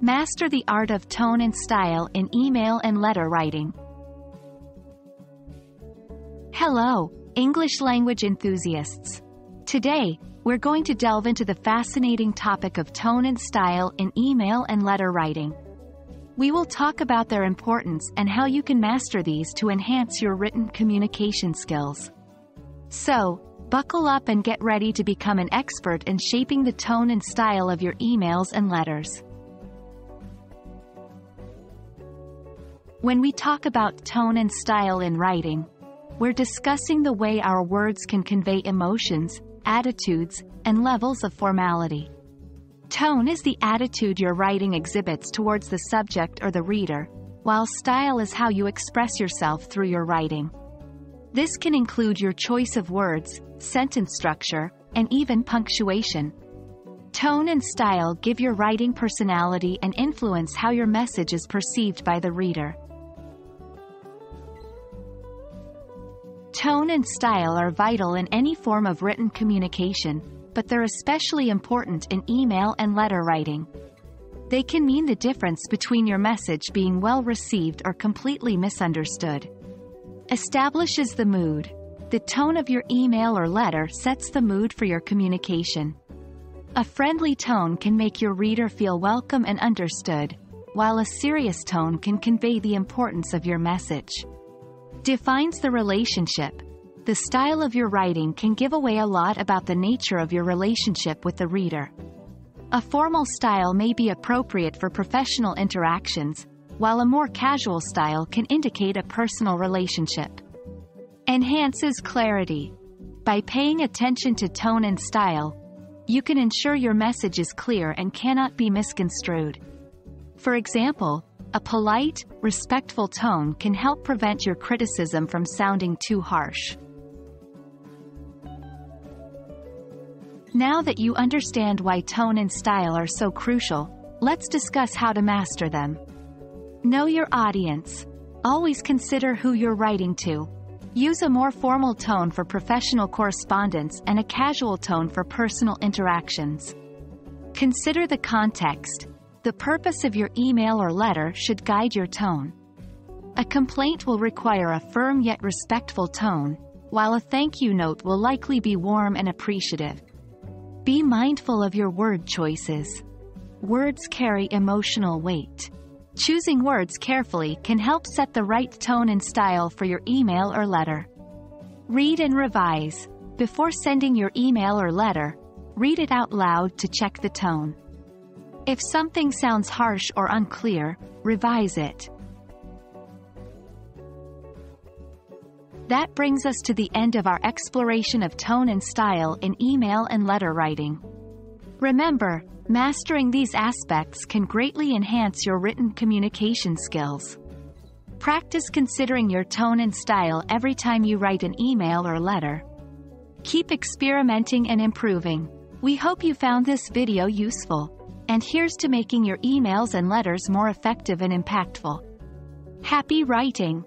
Master the art of tone and style in email and letter writing. Hello, English language enthusiasts. Today, we're going to delve into the fascinating topic of tone and style in email and letter writing. We will talk about their importance and how you can master these to enhance your written communication skills. So, buckle up and get ready to become an expert in shaping the tone and style of your emails and letters. When we talk about tone and style in writing, we're discussing the way our words can convey emotions, attitudes, and levels of formality. Tone is the attitude your writing exhibits towards the subject or the reader, while style is how you express yourself through your writing. This can include your choice of words, sentence structure, and even punctuation. Tone and style give your writing personality and influence how your message is perceived by the reader. Tone and style are vital in any form of written communication, but they're especially important in email and letter writing. They can mean the difference between your message being well received or completely misunderstood. Establishes the mood. The tone of your email or letter sets the mood for your communication. A friendly tone can make your reader feel welcome and understood, while a serious tone can convey the importance of your message defines the relationship. The style of your writing can give away a lot about the nature of your relationship with the reader. A formal style may be appropriate for professional interactions, while a more casual style can indicate a personal relationship. Enhances clarity. By paying attention to tone and style, you can ensure your message is clear and cannot be misconstrued. For example, a polite, respectful tone can help prevent your criticism from sounding too harsh. Now that you understand why tone and style are so crucial, let's discuss how to master them. Know your audience. Always consider who you're writing to. Use a more formal tone for professional correspondence and a casual tone for personal interactions. Consider the context, the purpose of your email or letter should guide your tone. A complaint will require a firm yet respectful tone, while a thank you note will likely be warm and appreciative. Be mindful of your word choices. Words carry emotional weight. Choosing words carefully can help set the right tone and style for your email or letter. Read and revise. Before sending your email or letter, read it out loud to check the tone. If something sounds harsh or unclear, revise it. That brings us to the end of our exploration of tone and style in email and letter writing. Remember, mastering these aspects can greatly enhance your written communication skills. Practice considering your tone and style every time you write an email or letter. Keep experimenting and improving. We hope you found this video useful. And here's to making your emails and letters more effective and impactful. Happy writing!